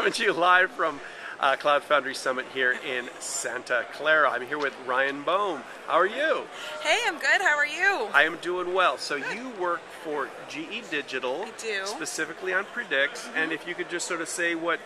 coming to you live from uh, Cloud Foundry Summit here in Santa Clara. I'm here with Ryan Bohm. How are you? Hey, I'm good. How are you? I am doing well. So you work for GE Digital, I do. specifically on Predix, and if you could just sort of say what,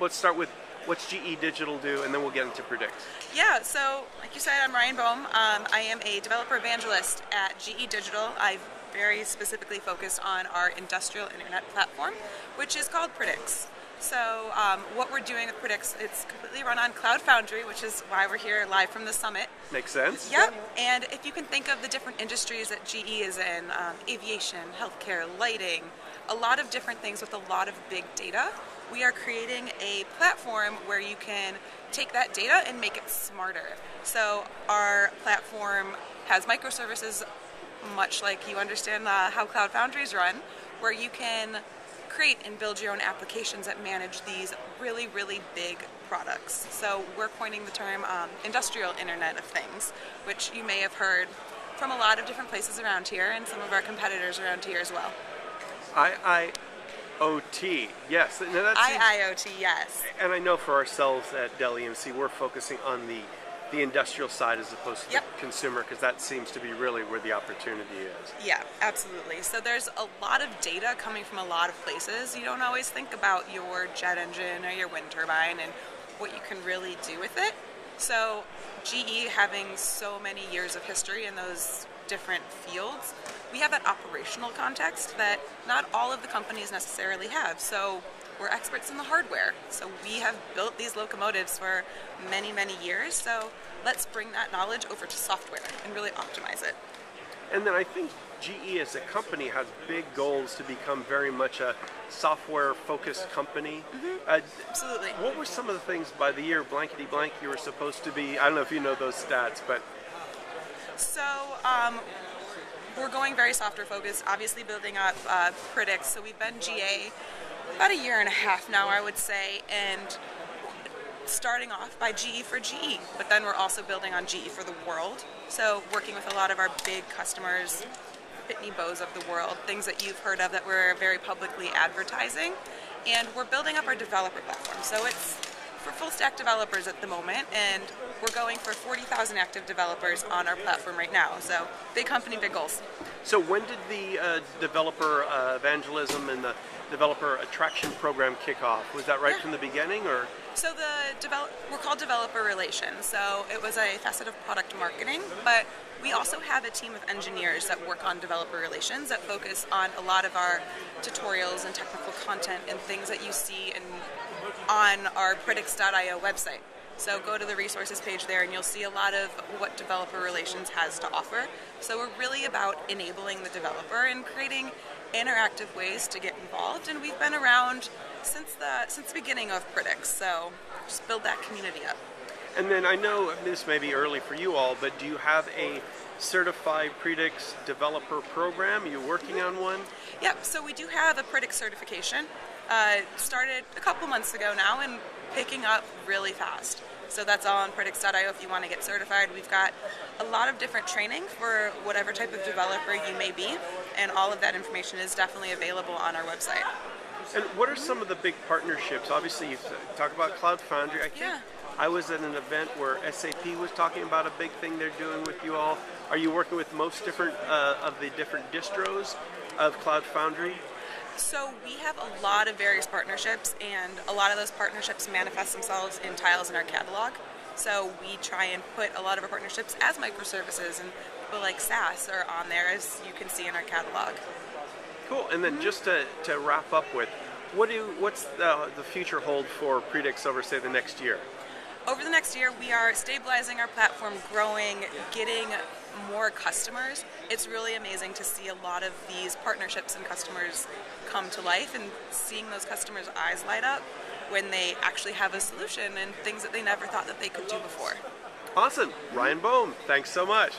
let's start with what's GE Digital do, and then we'll get into Predix. Yeah, so like you said, I'm Ryan Bohm. Um, I am a developer evangelist at GE Digital. I've very specifically focused on our industrial internet platform, which is called Predix. So um, what we're doing with Predix, it's completely run on Cloud Foundry, which is why we're here live from the summit. Makes sense? Yep. And if you can think of the different industries that GE is in, um, aviation, healthcare, lighting, a lot of different things with a lot of big data, we are creating a platform where you can take that data and make it smarter. So our platform has microservices, much like you understand uh, how Cloud Foundries run, where you can create and build your own applications that manage these really, really big products. So we're coining the term um, industrial Internet of Things, which you may have heard from a lot of different places around here and some of our competitors around here as well. IIoT, yes. Now that's IIoT, yes. And I know for ourselves at Dell EMC, we're focusing on the the industrial side as opposed to Yep. the consumer because that seems to be really where the opportunity is. Yeah, absolutely. So there's a lot of data coming from a lot of places. You don't always think about your jet engine or your wind turbine and what you can really do with it. So GE having so many years of history in those different fields, we have that operational context that not all of the companies necessarily have. So we're experts in the hardware. So we have built these locomotives for many, many years. So let's bring that knowledge over to software and really optimize it. And then I think GE as a company has big goals to become very much a software focused company. Uh, Absolutely. what were some of the things by the year blankety blank you were supposed to be? I don't know if you know those stats, but So um, we're going very software focused, obviously building up uh, Predix. So we've been GA about a year and a half now, I would say, and starting off by GE for GE, but then we're also building on GE for the world. So working with a lot of our big customers, Pitney Bowes of the world, things that you've heard of that we're very publicly advertising, and we're building up our developer platform. So it's for full stack developers at the moment, and we're going for 40,000 active developers on our platform right now. So big company, big goals. so when did the uh, developer uh, evangelism and the developer attraction program kick off? Was that right Yeah. from the beginning or? So the develop we're called developer relations. So it was a facet of product marketing, but we also have a team of engineers that work on developer relations that focus on a lot of our tutorials and technical content and things that you see in, on our Predix.io website. So go to the resources page there and you'll see a lot of what developer relations has to offer. So we're really about enabling the developer and creating interactive ways to get involved and we've been around since the since the beginning of Predix. So just build that community up. And then I know this may be early for you all, but do you have a certified Predix developer program? Are you working on one? Yep, so we do have a Predix certification. Uh, started a couple months ago now and picking up really fast. So that's all on Predix.io if you want to get certified. We've got a lot of different training for whatever type of developer you may be, and all of that information is definitely available on our website. And what are some of the big partnerships? Obviously, you talk about Cloud Foundry. I think Yeah. I was at an event where SAP was talking about a big thing they're doing with you all. Are you working with most different uh, of the different distros of Cloud Foundry? So we have a lot of various partnerships, and a lot of those partnerships manifest themselves in tiles in our catalog. So we try and put a lot of our partnerships as microservices, and people like SaaS are on there, as you can see in our catalog. Cool. And then just to, to wrap up with, what do what's the, the future hold for Predix over say the next year? Over the next year, we are stabilizing our platform, growing, getting more customers. It's really amazing to see a lot of these partnerships and customers come to life and seeing those customers' eyes light up when they actually have a solution and things that they never thought that they could do before. Awesome. Ryan Bohm, thanks so much.